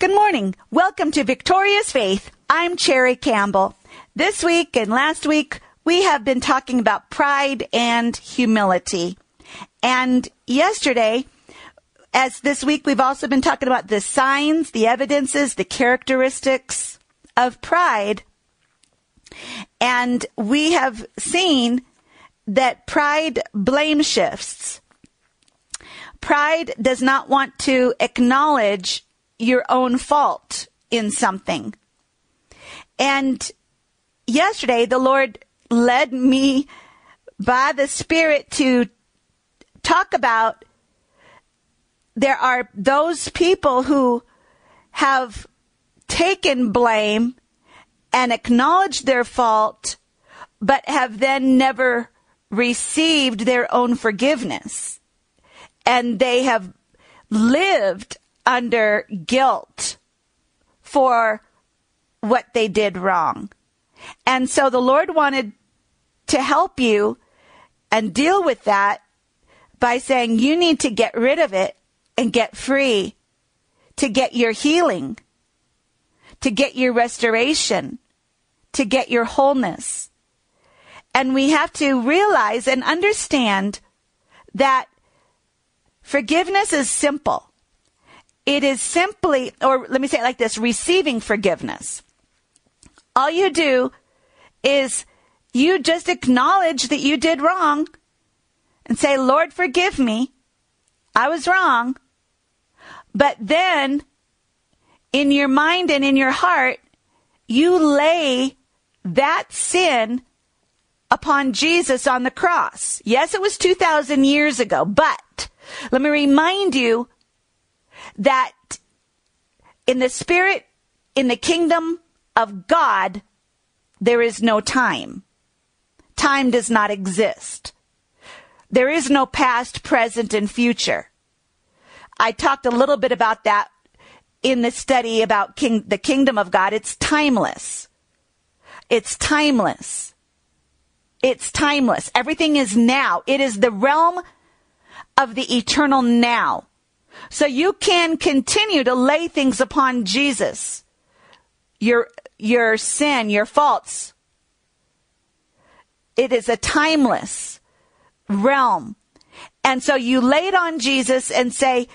Good morning. Welcome to Victorious Faith. I'm Cherri Campbell. This week and last week, we have been talking about pride and humility. And yesterday, as this week, we've also been talking about the signs, the evidences, the characteristics of pride. And we have seen that pride blame shifts. Pride does not want to acknowledge your own fault in something. And yesterday, the Lord led me by the Spirit to talk about there are those people who have taken blame and acknowledged their fault, but have then never received their own forgiveness. And they have lived under guilt for what they did wrong. And so the Lord wanted to help you and deal with that by saying you need to get rid of it and get free to get your healing, to get your restoration, to get your wholeness. And we have to realize and understand that forgiveness is simple. It is simply, or let me say it like this, receiving forgiveness. All you do is you just acknowledge that you did wrong and say, Lord, forgive me. I was wrong. But then in your mind and in your heart, you lay that sin upon Jesus on the cross. Yes, it was 2,000 years ago, but let me remind you that in the spirit, in the kingdom of God, there is no time. Time does not exist. There is no past, present, and future. I talked a little bit about that in the study about king, the kingdom of God. It's timeless. It's timeless. It's timeless. Everything is now. It is the realm of the eternal now. So you can continue to lay things upon Jesus. Your, your sin, your faults. It is a timeless realm. And so you lay it on Jesus and say,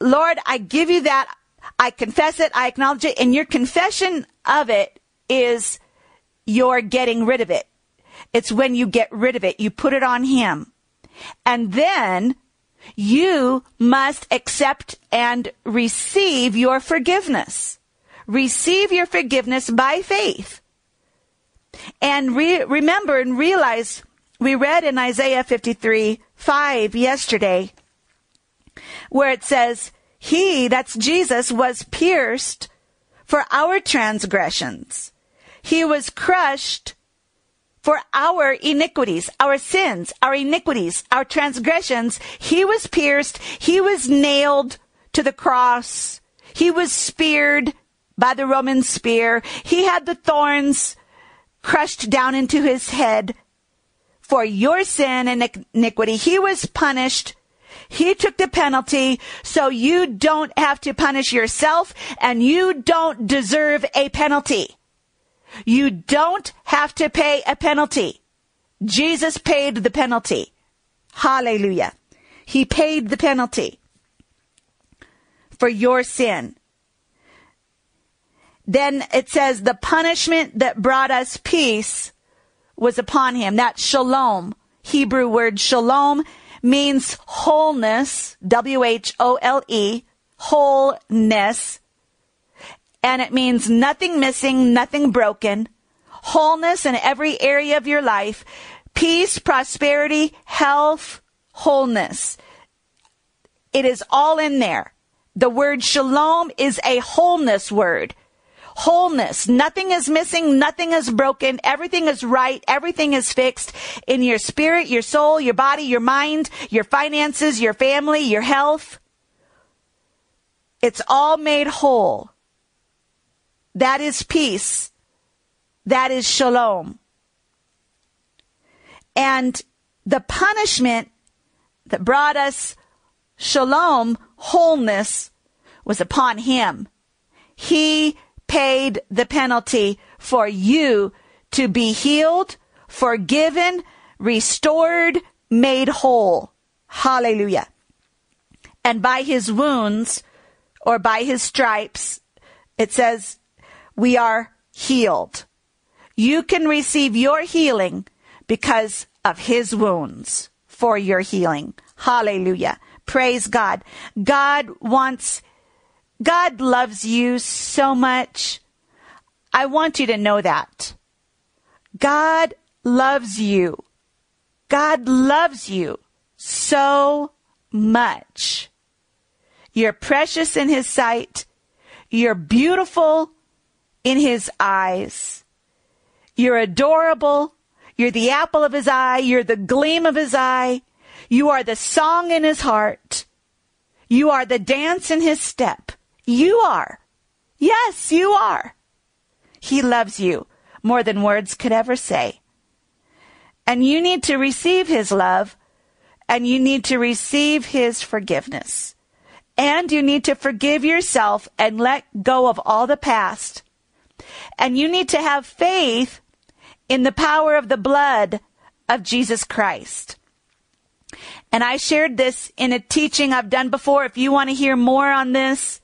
Lord, I give you that. I confess it. I acknowledge it. And your confession of it is your getting rid of it. It's when you get rid of it. You put it on him. And then you must accept and receive your forgiveness. Receive your forgiveness by faith. And re- remember and realize we read in Isaiah 53 5 yesterday where it says, He, that's Jesus, was pierced for our transgressions. He was crushed for our iniquities, our sins, our iniquities, our transgressions. He was pierced. He was nailed to the cross. He was speared by the Roman spear. He had the thorns crushed down into his head for your sin and iniquity. He was punished. He took the penalty so you don't have to punish yourself and you don't deserve a penalty. You don't have to pay a penalty. Jesus paid the penalty. Hallelujah. He paid the penalty for your sin. Then it says the punishment that brought us peace was upon him. That shalom, Hebrew word shalom means wholeness, W-H-O-L-E, wholeness and it means nothing missing, nothing broken, wholeness in every area of your life, peace, prosperity, health, wholeness. It is all in there. The word shalom is a wholeness word. Wholeness. Nothing is missing. Nothing is broken. Everything is right. Everything is fixed in your spirit, your soul, your body, your mind, your finances, your family, your health. It's all made whole. That is peace. That is shalom. And the punishment that brought us shalom, wholeness, was upon him. he paid the penalty for you to be healed, forgiven, restored, made whole. Hallelujah. And by his wounds or by his stripes, it says we are healed. You can receive your healing because of his wounds for your healing. Hallelujah. Praise God. God wants, God loves you so much. I want you to know that. God loves you. God loves you so much. You're precious in His sight. You're beautiful in His eyes. You're adorable. You're the apple of His eye. You're the gleam of His eye. You are the song in His heart. You are the dance in His step. You are. Yes, you are. He loves you more than words could ever say. And you need to receive His love and you need to receive His forgiveness. And you need to forgive yourself and let go of all the past. And you need to have faith in the power of the blood of Jesus Christ. And I shared this in a teaching I've done before. If you want to hear more on this,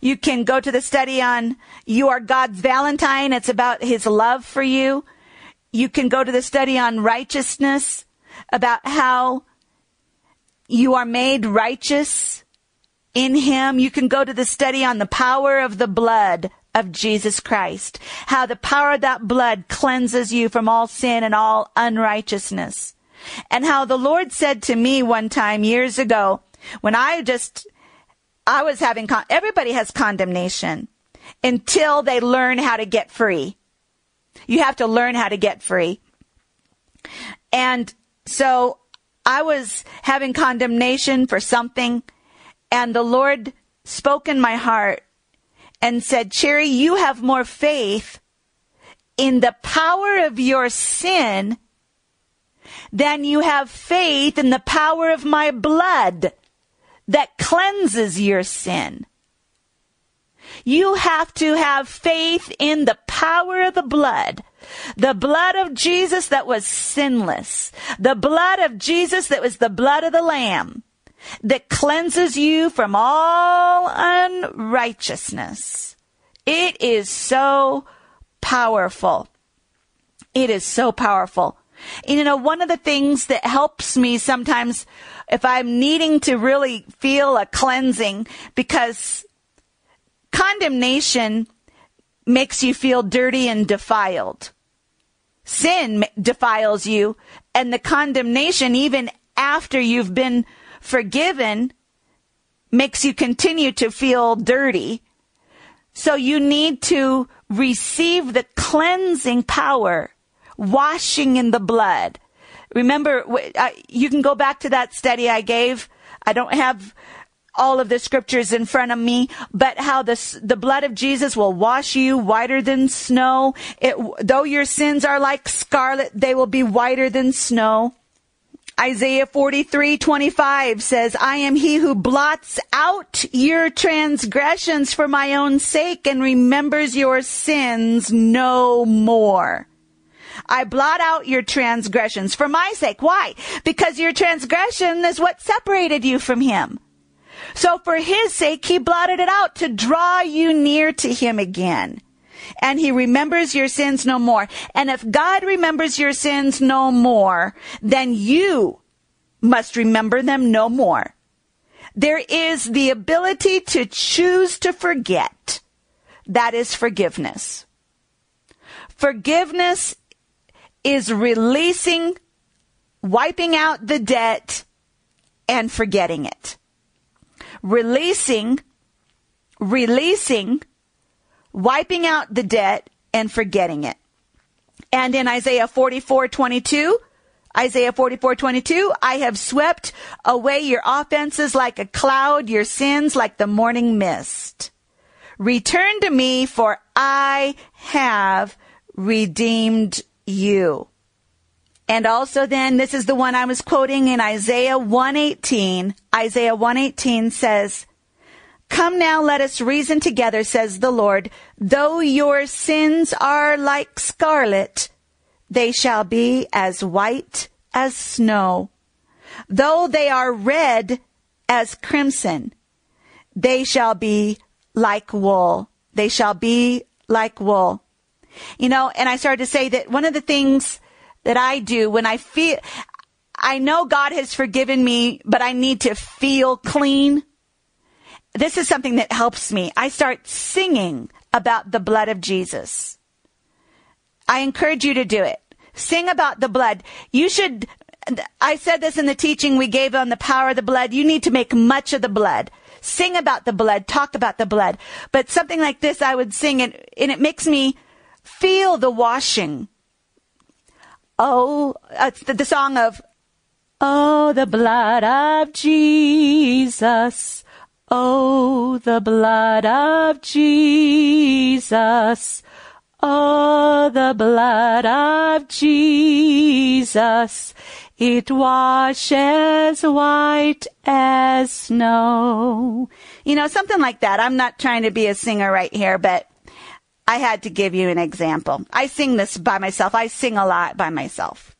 you can go to the study on You Are God's Valentine. It's about His love for you. You can go to the study on righteousness about how you are made righteous in Him. You can go to the study on the power of the blood of Jesus Christ, how the power of that blood cleanses you from all sin and all unrighteousness. And how the Lord said to me one time years ago, when I just, I was having, con- everybody has condemnation until they learn how to get free. You have to learn how to get free. And so I was having condemnation for something and the Lord spoke in my heart and said, Cherri, you have more faith in the power of your sin than you have faith in the power of my blood that cleanses your sin. You have to have faith in the power of the blood. The blood of Jesus that was sinless. The blood of Jesus that was the blood of the Lamb that cleanses you from all unrighteousness. It is so powerful. It is so powerful. And you know, one of the things that helps me sometimes if I'm needing to really feel a cleansing because Condemnation makes you feel dirty and defiled. Sin defiles you, and the condemnation, even after you've been forgiven, makes you continue to feel dirty. So you need to receive the cleansing power, washing in the blood. Remember, you can go back to that study I gave. I don't have all of the scriptures in front of me, but how the, the blood of Jesus will wash you whiter than snow. It, though your sins are like scarlet, they will be whiter than snow. Isaiah 43, 25 says, I am he who blots out your transgressions for my own sake and remembers your sins no more. I blot out your transgressions for my sake. Why? Because your transgression is what separated you from him. So for his sake, he blotted it out to draw you near to him again. And he remembers your sins no more. And if God remembers your sins no more, then you must remember them no more. There is the ability to choose to forget. That is forgiveness. Forgiveness is releasing, wiping out the debt, and forgetting it releasing, releasing, wiping out the debt and forgetting it. And in Isaiah 44, 22, Isaiah 44, 22, I have swept away your offenses like a cloud, your sins like the morning mist. Return to me for I have redeemed you. And also then, this is the one I was quoting in Isaiah 118. Isaiah 118 says, Come now, let us reason together, says the Lord. Though your sins are like scarlet, they shall be as white as snow. Though they are red as crimson, they shall be like wool. They shall be like wool. You know, and I started to say that one of the things that I do when I feel, I know God has forgiven me, but I need to feel clean. This is something that helps me. I start singing about the blood of Jesus. I encourage you to do it. Sing about the blood. You should, I said this in the teaching we gave on the power of the blood. You need to make much of the blood. Sing about the blood, talk about the blood. But something like this I would sing and, and it makes me feel the washing. Oh, it's the, the song of, Oh, the blood of Jesus. Oh, the blood of Jesus. Oh, the blood of Jesus. It washes white as snow. You know, something like that. I'm not trying to be a singer right here, but I had to give you an example. I sing this by myself. I sing a lot by myself.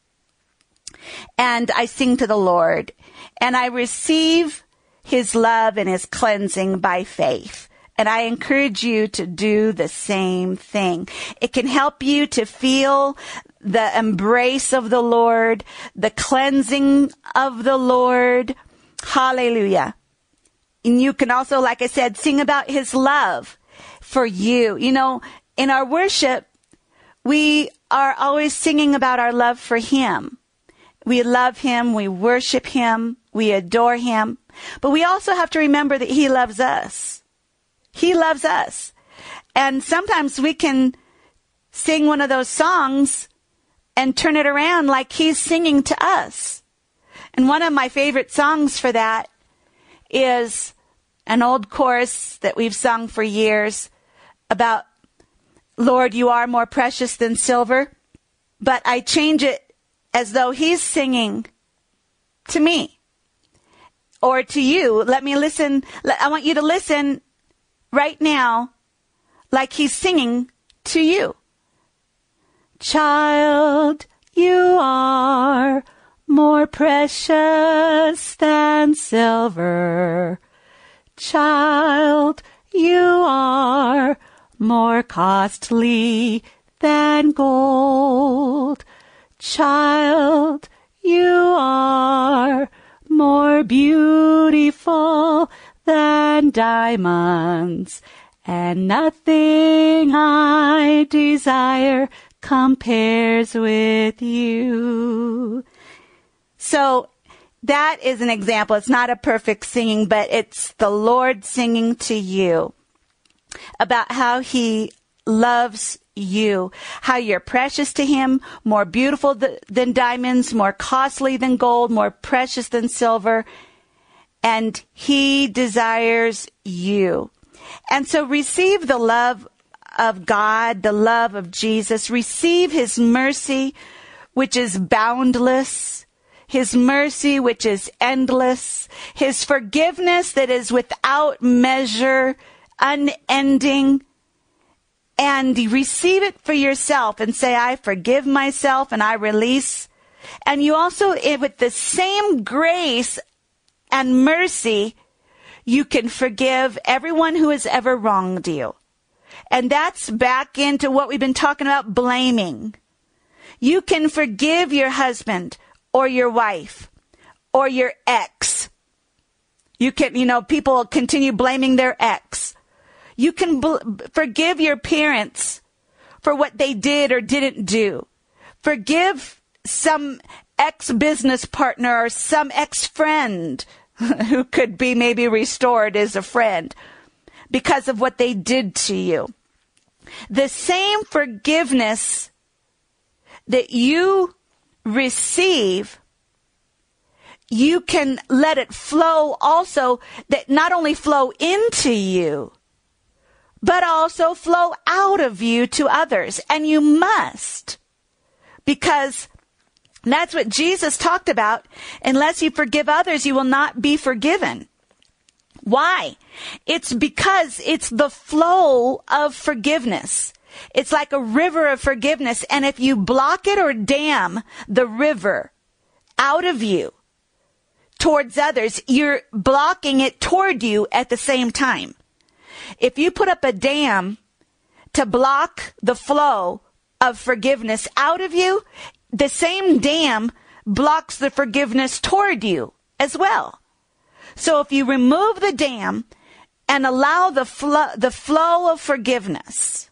And I sing to the Lord and I receive his love and his cleansing by faith. And I encourage you to do the same thing. It can help you to feel the embrace of the Lord, the cleansing of the Lord. Hallelujah. And you can also, like I said, sing about his love for you. You know, in our worship, we are always singing about our love for him. We love him. We worship him. We adore him. But we also have to remember that he loves us. He loves us. And sometimes we can sing one of those songs and turn it around like he's singing to us. And one of my favorite songs for that is an old chorus that we've sung for years about, Lord, you are more precious than silver. But I change it as though he's singing to me or to you. Let me listen. I want you to listen right now like he's singing to you. Child, you are more precious than silver. Child, you are more costly than gold. Child, you are more beautiful than diamonds, and nothing I desire compares with you. So that is an example. It's not a perfect singing, but it's the Lord singing to you about how he loves you, how you're precious to him, more beautiful th- than diamonds, more costly than gold, more precious than silver, and he desires you. And so receive the love of God, the love of Jesus. Receive his mercy, which is boundless. His mercy, which is endless. His forgiveness that is without measure, unending. And receive it for yourself and say, I forgive myself and I release. And you also, eh, with the same grace and mercy, you can forgive everyone who has ever wronged you. And that's back into what we've been talking about blaming. You can forgive your husband or your wife or your ex. You can, you know, people continue blaming their ex. You can bl- forgive your parents for what they did or didn't do. Forgive some ex business partner or some ex friend who could be maybe restored as a friend because of what they did to you. The same forgiveness that you receive, you can let it flow also that not only flow into you, but also flow out of you to others. And you must because that's what Jesus talked about. Unless you forgive others, you will not be forgiven. Why? It's because it's the flow of forgiveness. It's like a river of forgiveness. And if you block it or dam the river out of you towards others, you're blocking it toward you at the same time. If you put up a dam to block the flow of forgiveness out of you, the same dam blocks the forgiveness toward you as well. So if you remove the dam and allow the flow, the flow of forgiveness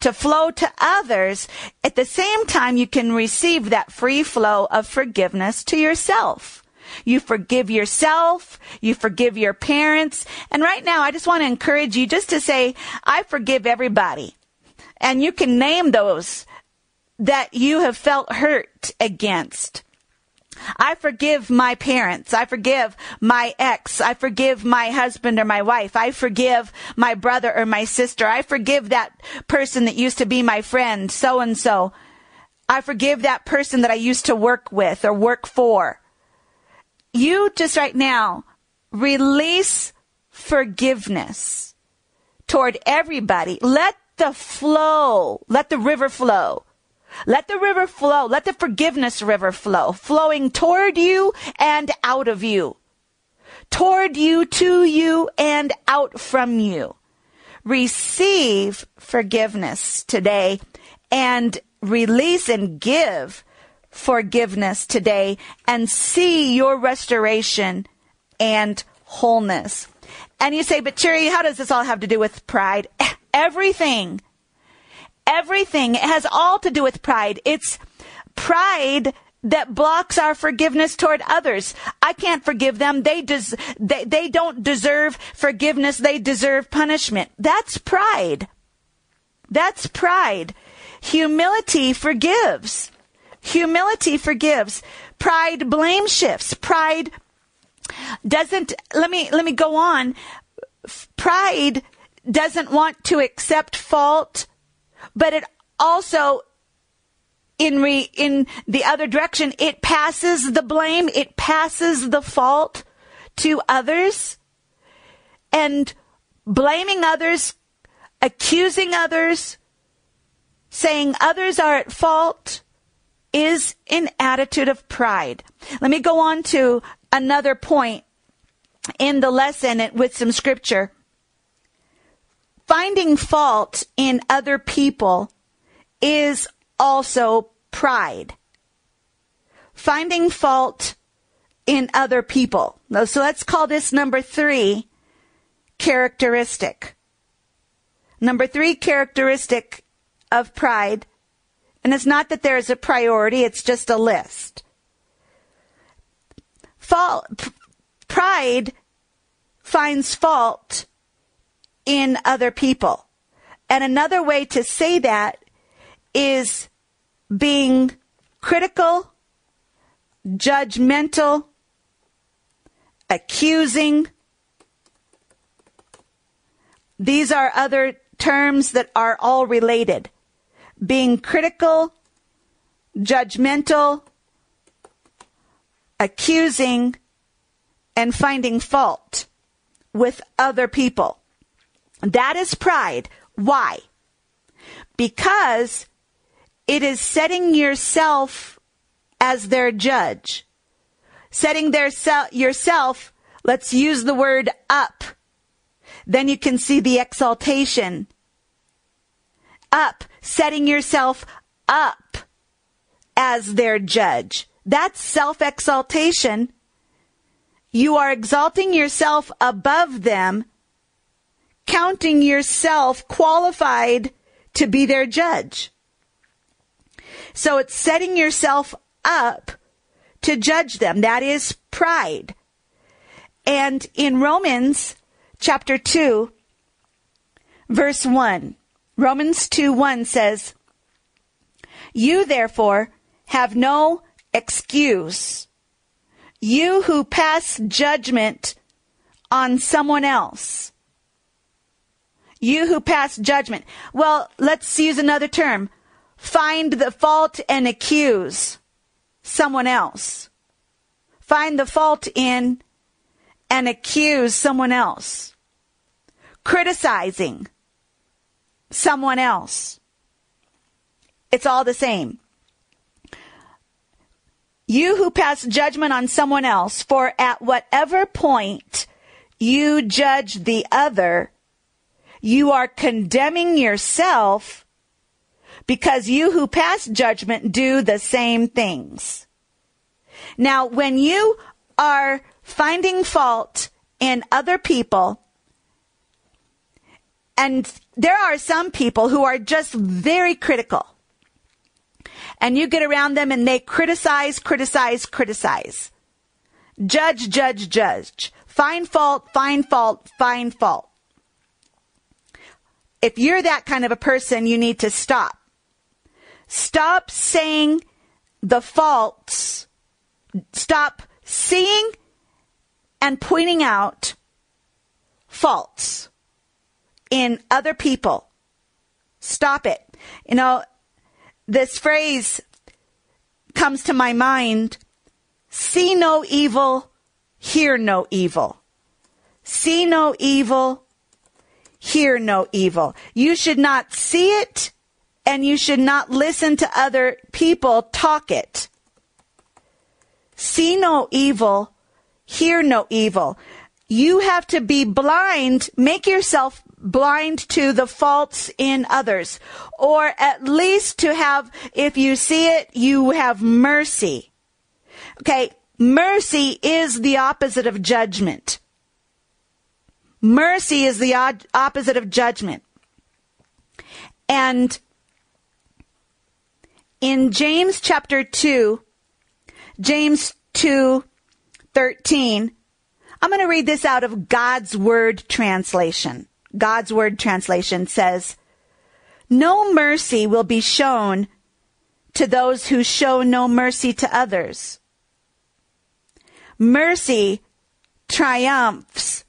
to flow to others, at the same time you can receive that free flow of forgiveness to yourself. You forgive yourself. You forgive your parents. And right now, I just want to encourage you just to say, I forgive everybody. And you can name those that you have felt hurt against. I forgive my parents. I forgive my ex. I forgive my husband or my wife. I forgive my brother or my sister. I forgive that person that used to be my friend, so and so. I forgive that person that I used to work with or work for. You just right now release forgiveness toward everybody. Let the flow, let the river flow let the river flow. Let the forgiveness river flow, flowing toward you and out of you. Toward you, to you, and out from you. Receive forgiveness today and release and give forgiveness today and see your restoration and wholeness. And you say, but Cherri, how does this all have to do with pride? Everything everything. It has all to do with pride. It's pride that blocks our forgiveness toward others. I can't forgive them. They, des- they, they don't deserve forgiveness. They deserve punishment. That's pride. That's pride. Humility forgives. Humility forgives. Pride blame shifts. Pride doesn't, let me, let me go on. Pride doesn't want to accept fault but it also in re, in the other direction, it passes the blame, it passes the fault to others and blaming others, accusing others, saying others are at fault is an attitude of pride. Let me go on to another point in the lesson with some scripture. Finding fault in other people is also pride. Finding fault in other people. So let's call this number three characteristic. Number three characteristic of pride. And it's not that there's a priority, it's just a list. Fault, pride finds fault in other people. And another way to say that is being critical, judgmental, accusing. These are other terms that are all related. Being critical, judgmental, accusing, and finding fault with other people. That is pride. Why? Because it is setting yourself as their judge. Setting their se- yourself, let's use the word up. Then you can see the exaltation. Up, setting yourself up as their judge. That's self exaltation. You are exalting yourself above them counting yourself qualified to be their judge. So it's setting yourself up to judge them. That is pride. And in Romans chapter 2, verse 1, Romans 2 1 says, You therefore have no excuse. You who pass judgment on someone else you who pass judgment. Well, let's use another term. Find the fault and accuse someone else. Find the fault in and accuse someone else, criticizing someone else. It's all the same. You who pass judgment on someone else, for at whatever point you judge the other, you are condemning yourself because you who pass judgment do the same things. Now, when you are finding fault in other people, and there are some people who are just very critical, and you get around them and they criticize, criticize, criticize. Judge, judge, judge. Find fault, find fault, find fault. If you're that kind of a person, you need to stop. Stop saying the faults. Stop seeing and pointing out faults in other people. Stop it. You know, this phrase comes to my mind see no evil, hear no evil. See no evil, hear no evil. You should not see it and you should not listen to other people talk it. See no evil, hear no evil. You have to be blind, make yourself blind to the faults in others, or at least to have, if you see it, you have mercy. Okay, mercy is the opposite of judgment. Mercy is the opposite of judgment. And in James chapter 2, James 2, 13, I'm going to read this out of God's Word translation. God's Word translation says, No mercy will be shown to those who show no mercy to others. Mercy triumphs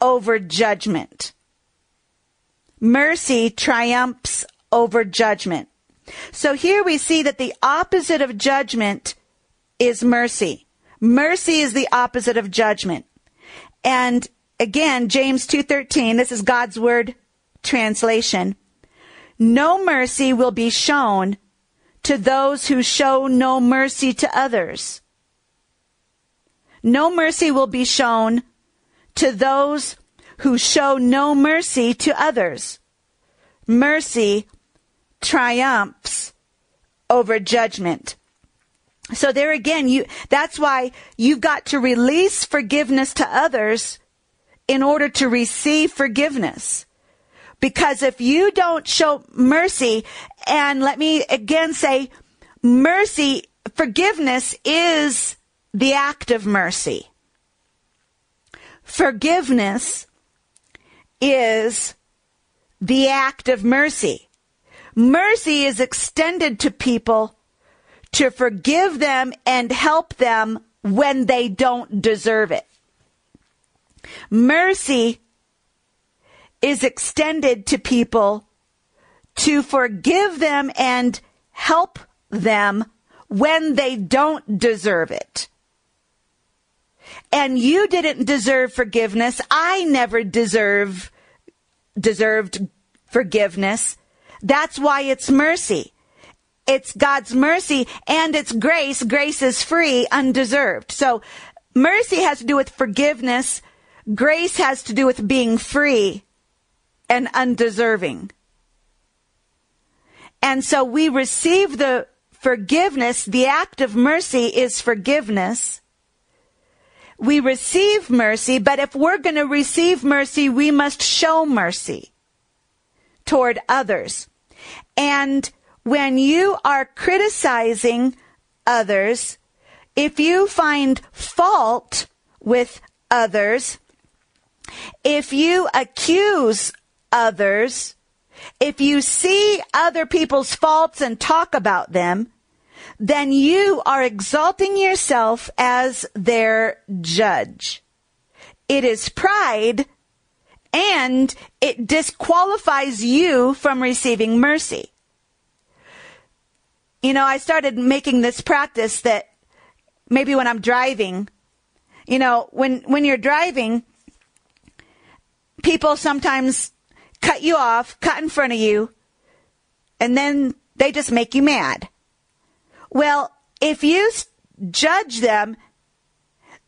over judgment. Mercy triumphs over judgment. So here we see that the opposite of judgment is mercy. Mercy is the opposite of judgment. And again, James 2:13, this is God's word translation. No mercy will be shown to those who show no mercy to others. No mercy will be shown to those who show no mercy to others. Mercy triumphs over judgment. So there again, you, that's why you've got to release forgiveness to others in order to receive forgiveness. Because if you don't show mercy, and let me again say, mercy, forgiveness is the act of mercy. Forgiveness is the act of mercy. Mercy is extended to people to forgive them and help them when they don't deserve it. Mercy is extended to people to forgive them and help them when they don't deserve it. And you didn't deserve forgiveness. I never deserve deserved forgiveness. That's why it's mercy. It's God's mercy and it's grace. Grace is free, undeserved. So mercy has to do with forgiveness. Grace has to do with being free and undeserving. And so we receive the forgiveness. The act of mercy is forgiveness. We receive mercy, but if we're going to receive mercy, we must show mercy toward others. And when you are criticizing others, if you find fault with others, if you accuse others, if you see other people's faults and talk about them, then you are exalting yourself as their judge. It is pride and it disqualifies you from receiving mercy. You know, I started making this practice that maybe when I'm driving, You know, when, when you're driving, people sometimes cut you off, cut in front of you, and then they just make you mad. Well, if you judge them,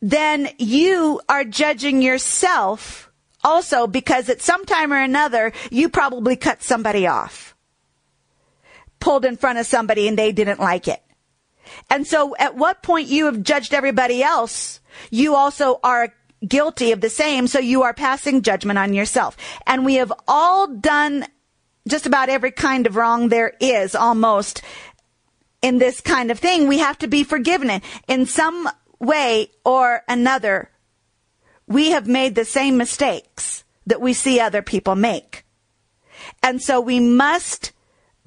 then you are judging yourself also because at some time or another, you probably cut somebody off, pulled in front of somebody and they didn't like it. And so at what point you have judged everybody else, you also are guilty of the same. So you are passing judgment on yourself. And we have all done just about every kind of wrong there is almost in this kind of thing. We have to be forgiven in some way or another. We have made the same mistakes that we see other people make. And so we must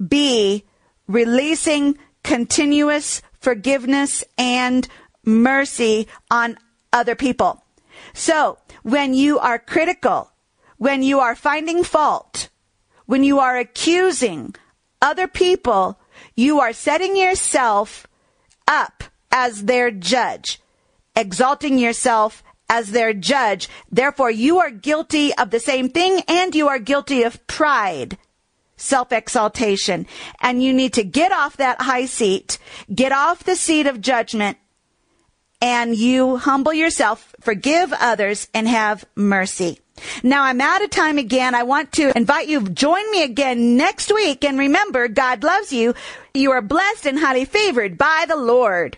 be releasing continuous forgiveness and mercy on other people. So when you are critical, when you are finding fault, when you are accusing other people, you are setting yourself up as their judge, exalting yourself as their judge. Therefore, you are guilty of the same thing and you are guilty of pride, self-exaltation. And you need to get off that high seat, get off the seat of judgment, and you humble yourself, forgive others, and have mercy. Now I'm out of time again. I want to invite you, to join me again next week. And remember, God loves you. You are blessed and highly favored by the Lord.